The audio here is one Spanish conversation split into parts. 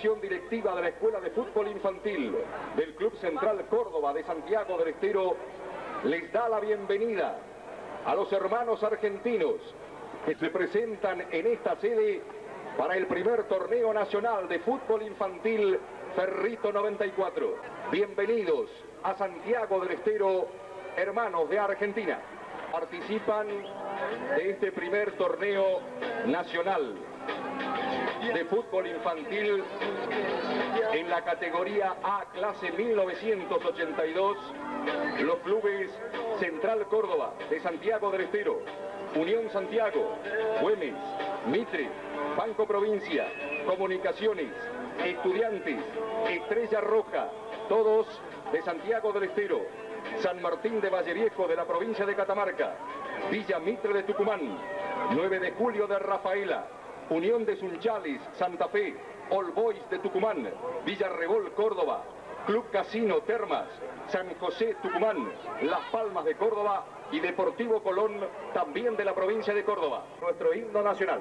directiva de la Escuela de Fútbol Infantil del Club Central Córdoba de Santiago del Estero les da la bienvenida a los hermanos argentinos que se presentan en esta sede para el primer torneo nacional de fútbol infantil Ferrito 94. Bienvenidos a Santiago del Estero, hermanos de Argentina. Participan de este primer torneo nacional de fútbol infantil en la categoría A, clase 1982, los clubes Central Córdoba de Santiago del Estero, Unión Santiago, Güemes, Mitre, Banco Provincia, Comunicaciones, Estudiantes, Estrella Roja, todos de Santiago del Estero, San Martín de Valleviejo de la provincia de Catamarca, Villa Mitre de Tucumán, 9 de julio de Rafaela, Unión de Sunchales, Santa Fe, All Boys de Tucumán, Villarrebol, Córdoba, Club Casino Termas, San José Tucumán, Las Palmas de Córdoba y Deportivo Colón, también de la provincia de Córdoba. Nuestro himno nacional.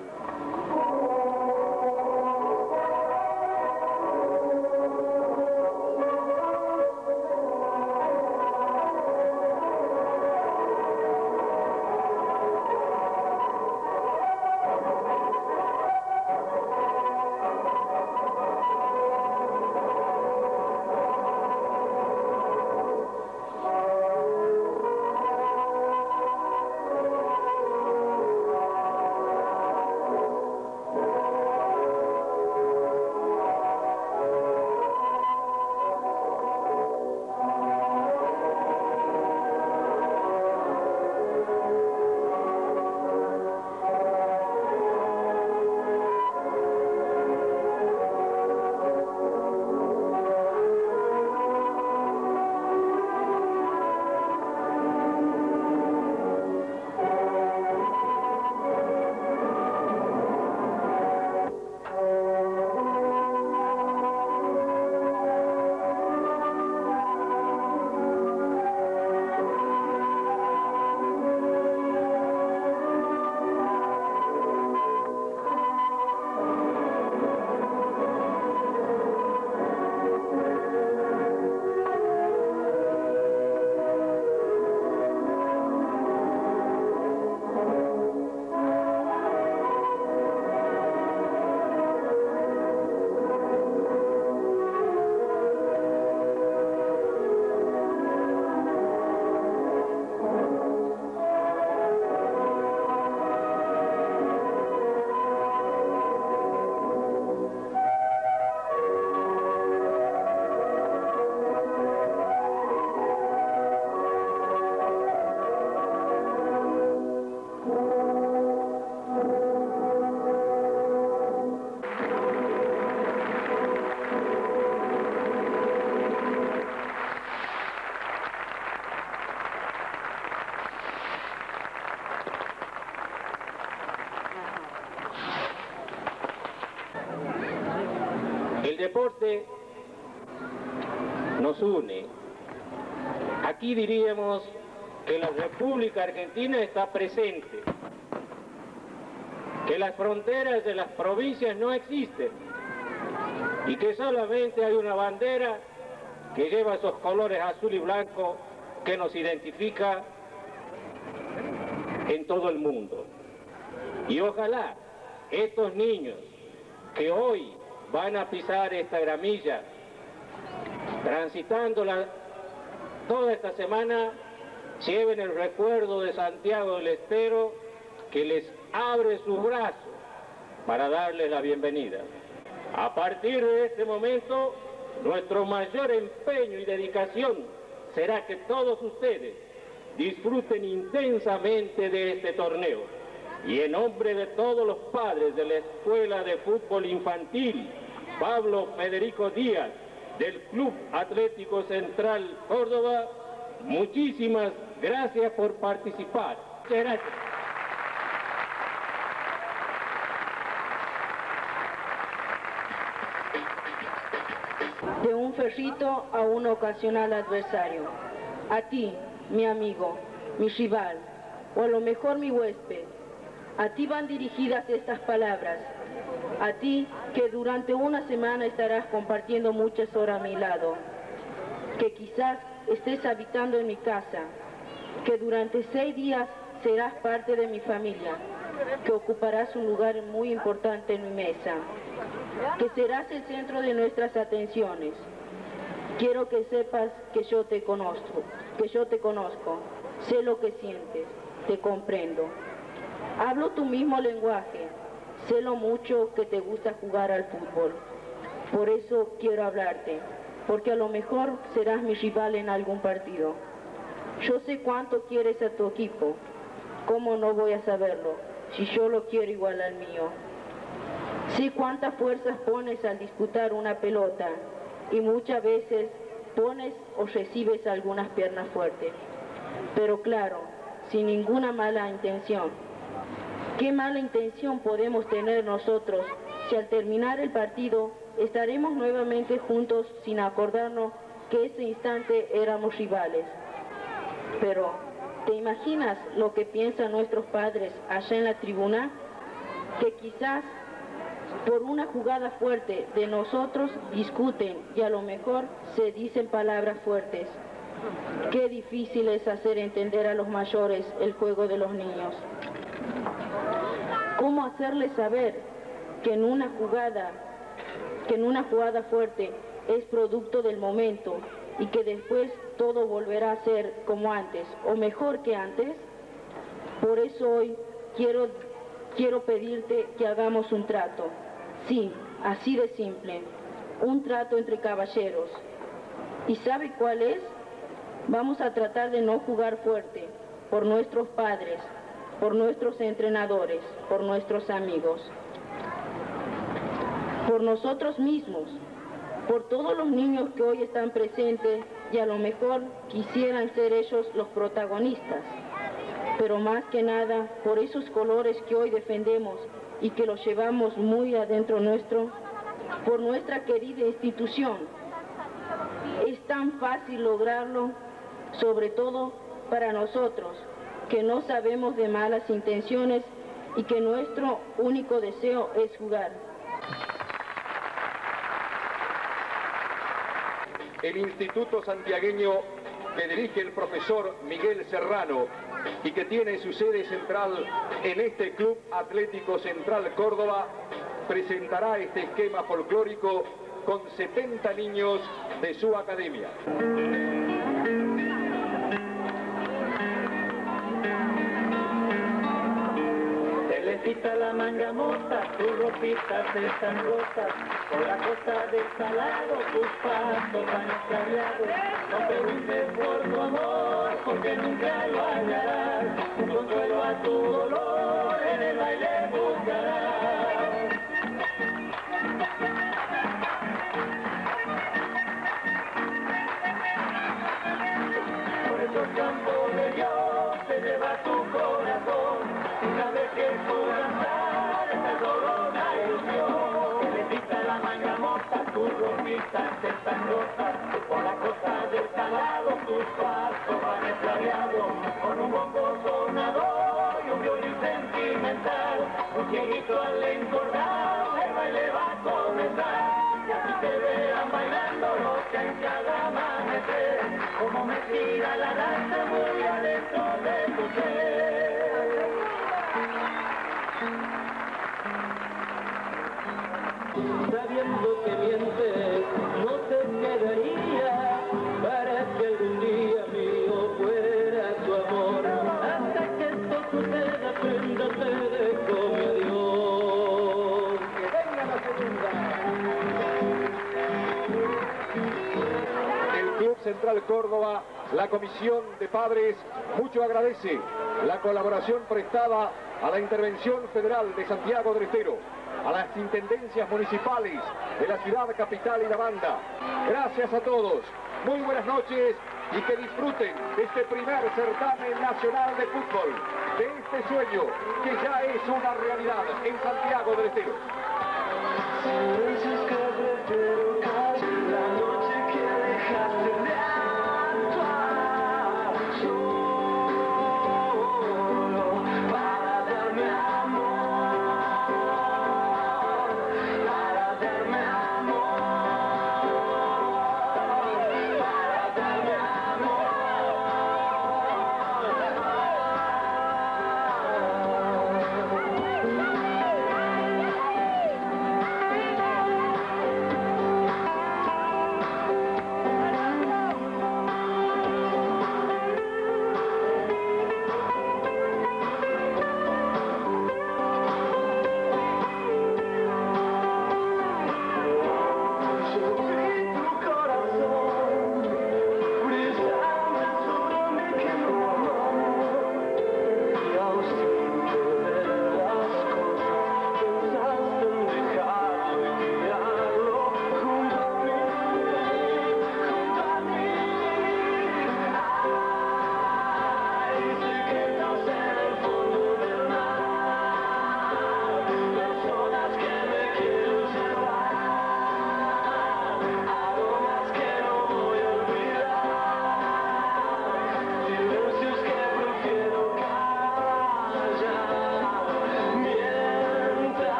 Deporte nos une. Aquí diríamos que la República Argentina está presente, que las fronteras de las provincias no existen y que solamente hay una bandera que lleva esos colores azul y blanco que nos identifica en todo el mundo. Y ojalá estos niños que hoy van a pisar esta gramilla, transitándola toda esta semana, lleven el recuerdo de Santiago del Estero que les abre sus brazos para darles la bienvenida. A partir de este momento, nuestro mayor empeño y dedicación será que todos ustedes disfruten intensamente de este torneo. Y en nombre de todos los padres de la Escuela de Fútbol Infantil, Pablo Federico Díaz, del Club Atlético Central Córdoba, muchísimas gracias por participar. Gracias. de un ferrito a un ocasional adversario. A ti, mi amigo, mi rival, o a lo mejor mi huésped. A ti van dirigidas estas palabras. A ti que durante una semana estarás compartiendo muchas horas a mi lado. Que quizás estés habitando en mi casa. Que durante seis días serás parte de mi familia. Que ocuparás un lugar muy importante en mi mesa. Que serás el centro de nuestras atenciones. Quiero que sepas que yo te conozco, que yo te conozco, sé lo que sientes, te comprendo. Hablo tu mismo lenguaje, sé lo mucho que te gusta jugar al fútbol. Por eso quiero hablarte, porque a lo mejor serás mi rival en algún partido. Yo sé cuánto quieres a tu equipo, ¿cómo no voy a saberlo si yo lo quiero igual al mío? Sé cuántas fuerzas pones al disputar una pelota y muchas veces pones o recibes algunas piernas fuertes. Pero claro, sin ninguna mala intención. ¿Qué mala intención podemos tener nosotros si al terminar el partido estaremos nuevamente juntos sin acordarnos que ese instante éramos rivales? Pero, ¿te imaginas lo que piensan nuestros padres allá en la tribuna? Que quizás por una jugada fuerte de nosotros discuten y a lo mejor se dicen palabras fuertes. Qué difícil es hacer entender a los mayores el juego de los niños. ¿Cómo hacerles saber que en una jugada, que en una jugada fuerte es producto del momento y que después todo volverá a ser como antes o mejor que antes? Por eso hoy quiero quiero pedirte que hagamos un trato. Sí, así de simple. Un trato entre caballeros. ¿Y sabe cuál es? Vamos a tratar de no jugar fuerte por nuestros padres, por nuestros entrenadores, por nuestros amigos, por nosotros mismos, por todos los niños que hoy están presentes y a lo mejor quisieran ser ellos los protagonistas pero más que nada por esos colores que hoy defendemos y que los llevamos muy adentro nuestro, por nuestra querida institución. Es tan fácil lograrlo, sobre todo para nosotros, que no sabemos de malas intenciones y que nuestro único deseo es jugar. El Instituto Santiagueño que dirige el profesor Miguel Serrano y que tiene su sede central en este Club Atlético Central Córdoba, presentará este esquema folclórico con 70 niños de su academia. La manga mota, tus ropitas están rotas, por la costa del salado tus pasos van extraviados. No preguntes por tu amor, porque nunca lo hallarás, un consuelo a tu dolor en el baile rotas, por la costa del salado tus pasos van extraviados, con un bombo sonador y un violín sentimental, un cieguito al engordar, el baile va a comenzar, y así te vean bailando loca en cada amanecer, como me tira la danza muy adentro de tu ser. Sabiendo que mientes, no quedaría para que algún día mío fuera tu amor. Hasta que esto suceda, apréndase de mi adiós. Que venga la segunda. El Club Central Córdoba, la Comisión de Padres, mucho agradece la colaboración prestada a la Intervención Federal de Santiago del Estero, a las intendencias municipales de la ciudad capital y la banda. Gracias a todos, muy buenas noches y que disfruten de este primer certamen nacional de fútbol, de este sueño que ya es una realidad en Santiago del Estero.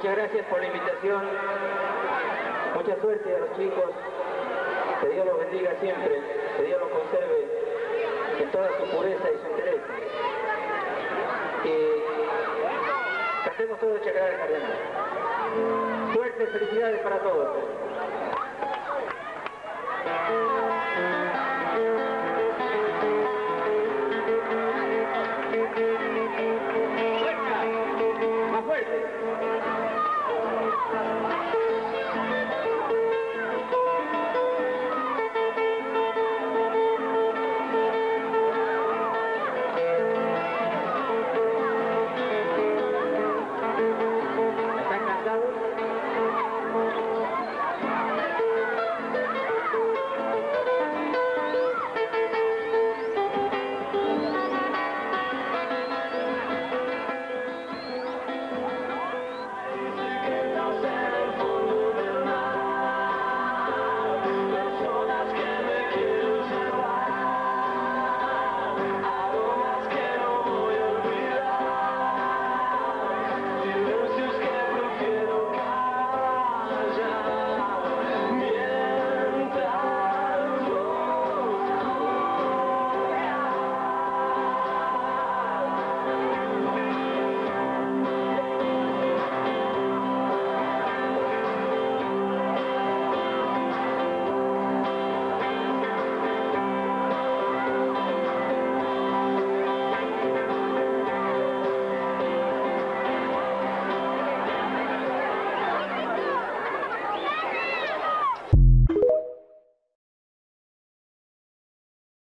Muchas gracias por la invitación. Mucha suerte a los chicos. Que Dios los bendiga siempre. Que Dios los conserve en toda su pureza y su interés. Y cantemos todos Chacará Cardenal. Suerte y felicidades para todos.